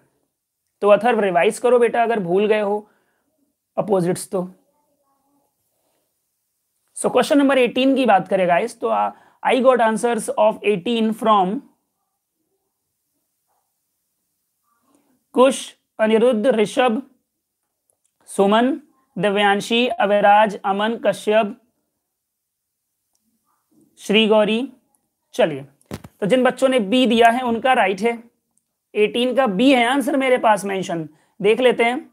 तो अथर्व रिवाइज करो बेटा, अगर भूल गए हो। अपोजिट्स तो। सो क्वेश्चन नंबर 18 की बात करें गाइस तो I got answers of 18 from Kush Aniruddh Rishabh Suman Divyanshi Aviraj Aman Kashyap Shri Gauri चलिए तो जिन बच्चों ने बी दिया है, उनका राइट है। 18 का बी है आंसर मेरे पास मेंशन। देख लेते हैं।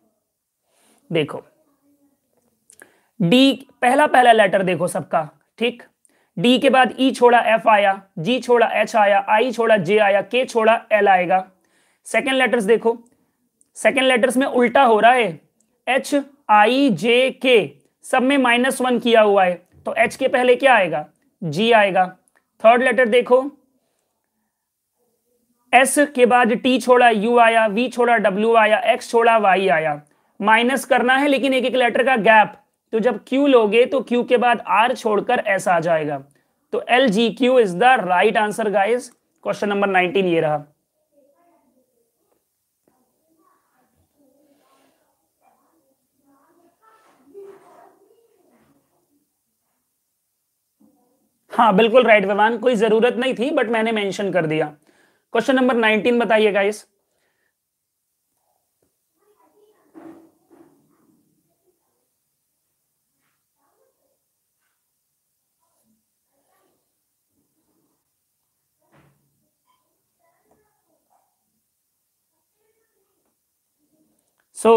देखो। डी, पहला पहला लेटर देखो सबका, ठीक? डी के बाद ई e छोड़ा एफ़ आया, जी छोड़ा एच आया, आई छोड़ा जे आया, के छोड़ा एल आएगा। सेकेंड लेटर्स देखो। सेकेंड लेटर्स में उल्टा हो रहा है। एच, आई, जे, के, सब में माइनस वन किया हुआ है। तो एच के पहले क्या आएगा? जी आएगा। थर्ड लेटर देखो। एस के बाद टी छोड़ा यू आया वी छोड़ा डब्ल्यू आया एक्स छोड़ा वाई आया। माइनस करना है, लेकिन एक एक लेटर का गैप। तो जब क्यू लोगे तो क्यू के बाद आर छोड़कर एस आ जाएगा। तो L G Q is the right answer guys question number nineteen ये रहा। हाँ बिल्कुल राइट विमान कोई ज़रूरत नहीं थी बट मैंने मेंशन कर दिया। क्वेश्चन नंबर नाइनटीन बताइए गाइस सो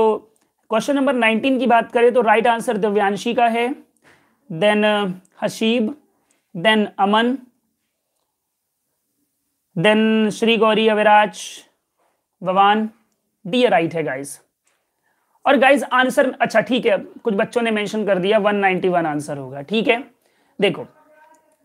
क्वेश्चन नंबर 19 की बात करें तो राइट आंसर दिव्यांशी का है then Haseeb then Aman then Shri Gauri Aviraj Bhavan D right है गाइस और गाइस आंसर अच्छा ठीक है। कुछ बच्चों ने मेंशन कर दिया 191 आंसर होगा, ठीक है? देखो,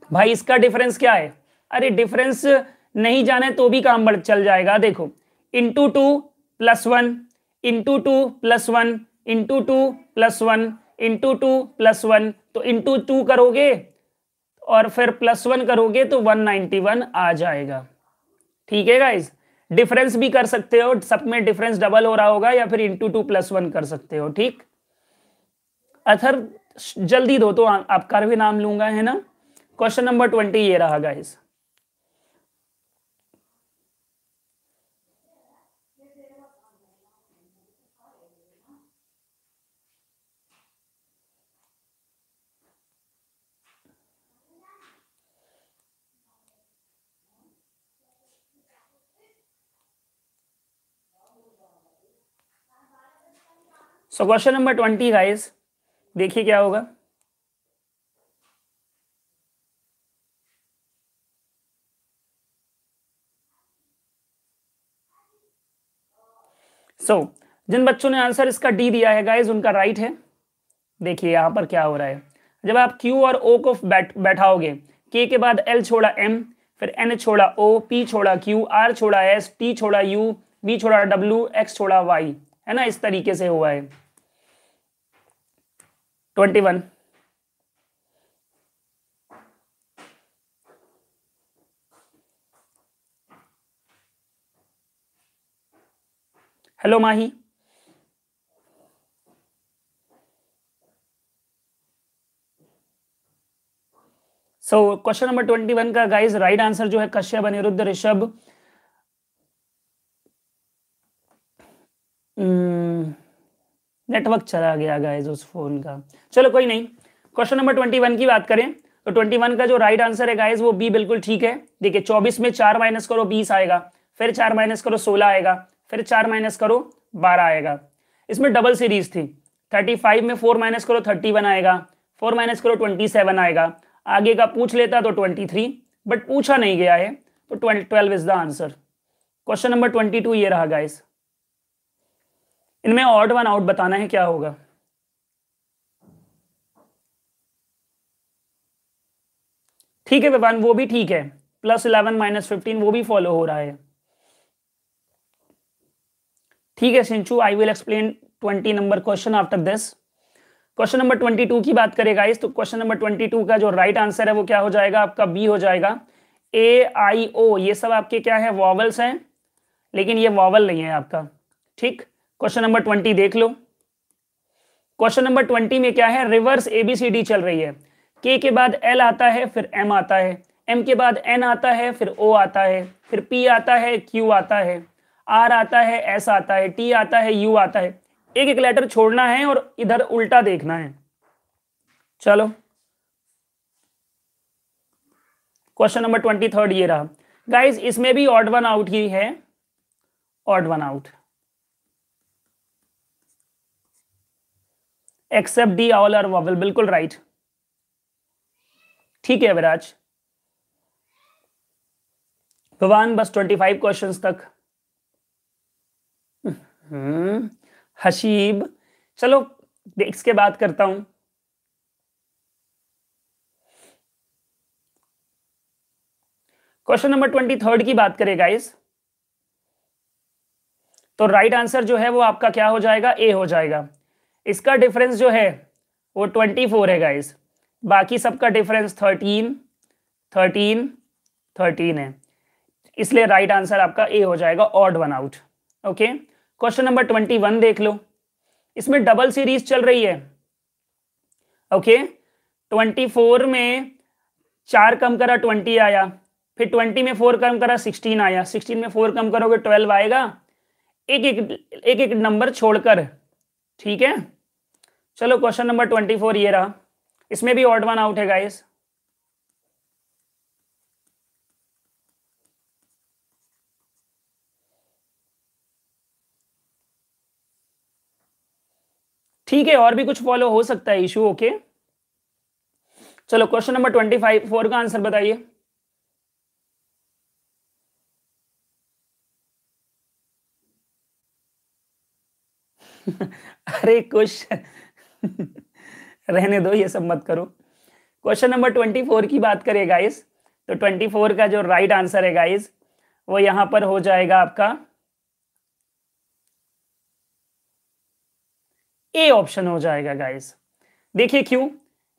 भाई इसका डिफरेंस क्या है? अरे डिफरेंस नहीं जाने तो भी काम बढ़, चल जाएगा। देखो into two plus one into two plus one into two plus one into two plus one तो इंटू टू करोगे? और फिर प्लस वन करोगे तो 191 आ जाएगा। ठीक है गाइज़ डिफरेंस भी कर सकते हो, सब में डिफरेंस डबल हो रहा होगा या फिर इंटू टू प्लस वन कर सकते हो, ठीक? अथर, जल्दी दो तो आपका भी नाम लूँगा, है ना? क्वेश्चन नंबर ट्वेंटी ये रहा guys so question number twenty guys देखिए क्या होगा। सो so, जिन बच्चों ने आंसर इसका डी दिया है गाइज़ उनका राइट है। देखिए यहाँ पर क्या हो रहा है। जब आप क्यू और ओ को बैठ बैठाओगे के के बाद एल छोड़ा एम फिर एन छोड़ा ओ पी छोड़ा क्यू आर छोड़ा एस टी छोड़ा यू बी छोड़ा डब्ल्यू एक्स छोड़ा वाई है ना? इस तरीके से हुआ है। Twenty one hello Mahi so question number twenty one का गाइस राइट आंसर जो है कश्यप अनिरुद्ध ऋषभ नेटवर्क चला गया गाइज़ उस फ़ोन का। चलो, कोई नहीं। क्वेश्चन नंबर ट्वेंटी वन की बात करें। तो ट्वेंटी वन का जो राइट आंसर है गाइज़ वो बी बिल्कुल ठीक है। देखिए, चौबीस में चार माइनस करो, बीस आएगा। फिर चार माइनस करो, सोलह आएगा। फिर चार माइनस करो, बारह आएगा। इसमें डबल सीरीज़ थी। थर्टी फाइव में फोर माइनस करो थर्टी वन आएगा। फोर माइनस करो ट्वेंटी सेवन आएगा। आगे का पूछ लेता तो ट्वेंटी थ्री बट पूछा नहीं गया है। तो twelve is the answer question number twenty two ये रहा गाइस इनमें ऑड वन आउट बताना है क्या होगा? ठीक है विवान, वो भी ठीक है। प्लस इलेवन माइनस फिफ्टीन वो भी फॉलो हो रहा है। ठीक है Sinchu I will explain twenty number question after this question number twenty two की बात करेगा इस तो क्वेश्चन नंबर ट्वेंटी टू का जो राइट right आंसर है, वो क्या हो जाएगा? आपका बी हो जाएगा। ए आई ओ ये सब आपके क्या है? वॉवल्स हैं। लेकिन ये वॉवल नहीं है आपका। ठीक? क्वेश्चन नंबर ट्वेंटी देख लो। क्वेश्चन नंबर ट्वेंटी में क्या है? रिवर्स एबीसीडी चल रही है। के के बाद एल आता है, फिर एम आता है। एम के बाद एन आता है, फिर ओ आता है। फिर पी आता है क्यू आता है। आर आता है एस आता है। टी आता है यू आता है। एक एक लेटर छोड़ना है और इधर उल्टा देखना है। चलो। क्वेश्चन नंबर ट्वेंटी थर्ड ये रहा। गाइज़ इसमें भी ऑड वन आउट ही है। Odd one out except D all are vowel बिल्कुल राइट ठीक है विराज। भगवान, बस ट्वेंटी फाइव क्वेश्चन तक। हम्म हशीब चलो, इसके बात करता हूँ। क्वेश्चन नंबर ट्वेंटी थर्ड की बात करें गाइस तो राइट right आंसर जो है वो आपका क्या हो जाएगा? ए हो जाएगा। इसका डिफरेंस जो है, वो ट्वेंटी फोर है गाइस बाकी सबका डिफरेंस थर्टीन थर्टीन थर्टीन है. इसलिए राइट आंसर आपका ए हो जाएगा odd one out okay question number twenty one देख लो. इसमें डबल सीरीज़ चल रही है. ओके ट्वेंटी फोर में चार कम करा ट्वेंटी आया, फिर ट्वेंटी में फोर कम करा सिक्सटीन आया. सिक्सटीन में फोर कम करोगे ट्वेल्व आएगा. एक एक एक एक नंबर छोड़कर, ठीक है? चलो क्वेश्चन नंबर ट्वेंटी फोर ये रहा। इसमें भी ऑड वन आउट है गाइस ठीक है, और भी कुछ फॉलो हो सकता है इशू ओके चलो question number twenty five four का आंसर बताइए। अरे क्वेश्चन रहने दो, ये सब मत करो। क्वेश्चन नंबर ट्वेंटी फोर की बात करें गाइस तो ट्वेंटी फोर का जो राइट right आंसर है गाइस वो यहाँ पर हो जाएगा आपका। ए ऑप्शन हो जाएगा गाइस देखिए क्यों?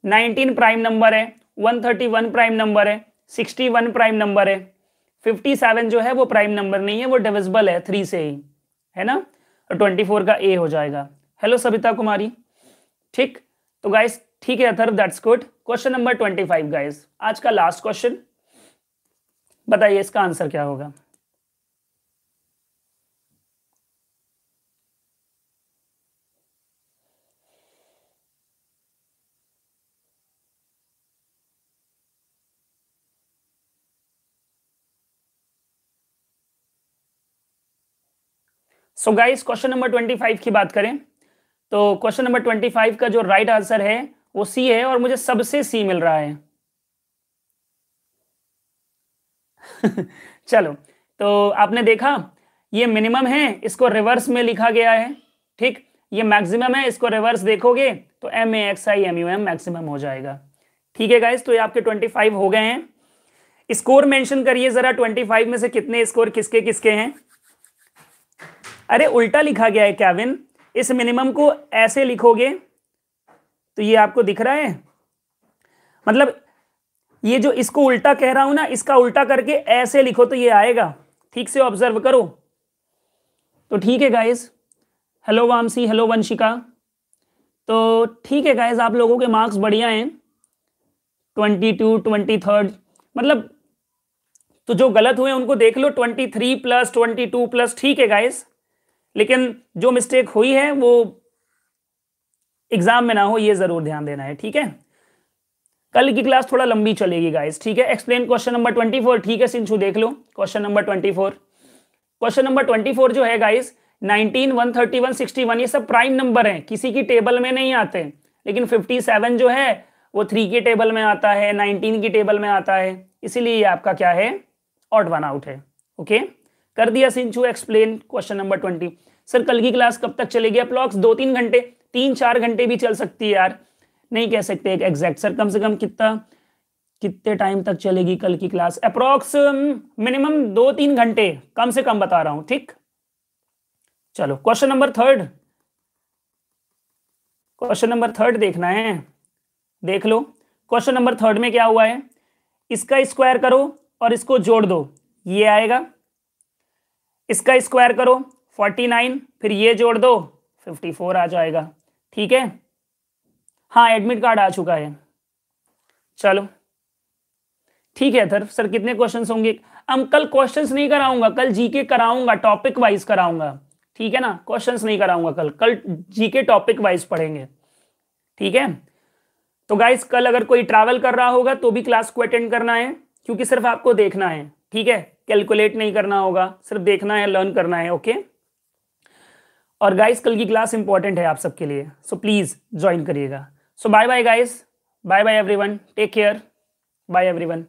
19 प्राइम नंबर है 131 प्राइम नंबर है 61 प्राइम नंबर है। 57 जो है, वो प्राइम नंबर नहीं है, वो डिविजिबल है थ्री से ही, है ना? और 24 का ए हो जाएगा। हेलो सबिता कुमारी ठीक? तो गाइस ठीक है Athar that's good question number 25 guys आज का लास्ट क्वेश्चन बताइए, इसका आंसर क्या होगा? So guys question number twenty five की बात करें. तो क्वेश्चन नंबर ट्वेंटी फाइव का जो राइट right आंसर है, वो सी है और मुझे सबसे सी मिल रहा है। चलो तो आपने देखा, ये मिनिमम है, इसको रिवर्स में लिखा गया है, ठीक? ये मैक्सिमम है, इसको रिवर्स देखोगे तो M A X I M U M maximum हो जाएगा। ठीक है गाइस तो ये आपके ट्वेंटी फाइव हो गए हैं। स्कोर मेंशन करिए जरा ट्वेंटी फाइव में से कितने स्कोर किसके किसके हैं? अरे, उल्टा लिखा गया है कैविन इस मिनिमम को ऐसे लिखोगे तो ये आपको दिख रहा है? मतलब ये जो इसको उल्टा कह रहा हूँ ना, इसका उल्टा करके ऐसे लिखो तो ये आएगा। ठीक से ऑब्ज़र्व करो। तो ठीक है guys hello Vamsi hello Vanshika तो ठीक है गाइस आप लोगों के मार्क्स बढ़िया हैं। ट्वेंटी टू ट्वेंटी थर्ड मतलब तो जो गलत हुए उनको देख लो। Twenty three plus twenty two plus ठीक है गाइस लेकिन जो मिस्टेक हुई है, वो एग्ज़ाम में ना हो, ये ज़रूर ध्यान देना है, ठीक है? कल की क्लास थोड़ा लंबी चलेगी गाइस ठीक है? Explain question number twenty four ठीक है सिंचू देख लो question number twenty four question number twenty four जो है guys nineteen one thirty one sixty one ये सब प्राइम नंबर हैं। किसी की टेबल में नहीं आते, लेकिन फिफ्टी सेवन जो है, वो थ्री के टेबल में आता है नाइनटीन की टेबल में आता है। इसीलिए आपका क्या है ऑट वन आउट है ओके कर दिया Sinchu explain question number twenty sir, कल की क्लास कब तक चलेगी? अप्रोक्स दो तीन घंटे तीन चार घंटे भी चल सकती है यार। नहीं कह सकते एक एग्जैक्ट सर, कम से कम कितना, कितने टाइम तक चलेगी कल की क्लास? अप्रोक्स मिनिमम दो तीन घंटे, कम से कम बता रहा हूँ, ठीक? चलो question number third question number third देखना है। देख लो। क्वेश्चन नंबर थर्ड में क्या हुआ है? इसका स्क्वायर करो और इसको जोड़ दो। ये आएगा। इसका स्क्वायर करो। 49 फिर ये जोड़ दो 54 आ जाएगा। ठीक है? हाँ एडमिट कार्ड आ चुका है। चलो। ठीक है सर सर, कितने क्वेश्चंस होंगे? हम कल क्वेश्चंस नहीं कराऊँगा, कल जीके कराऊँगा टॉपिक वाइज कराऊँगा। ठीक है ना? क्वेश्चंस नहीं कराऊँगा कल कल जीके टॉपिक वाइज पढ़ेंगे। ठीक है? तो गाइस कल अगर कोई ट्रैवल कर रहा होगा तो भी क्लास को अटेंड करना है, क्योंकि सिर्फ़ आपको देखना है। ठीक है? कैलकुलेट नहीं करना होगा, सिर्फ़ देखना है लर्न करना है ओके और गाइस कल की क्लास इंपॉर्टेंट है आप सबके लिए। सो प्लीज़ ज्वाइन करिएगा। So bye bye guys bye bye everyone take care bye everyone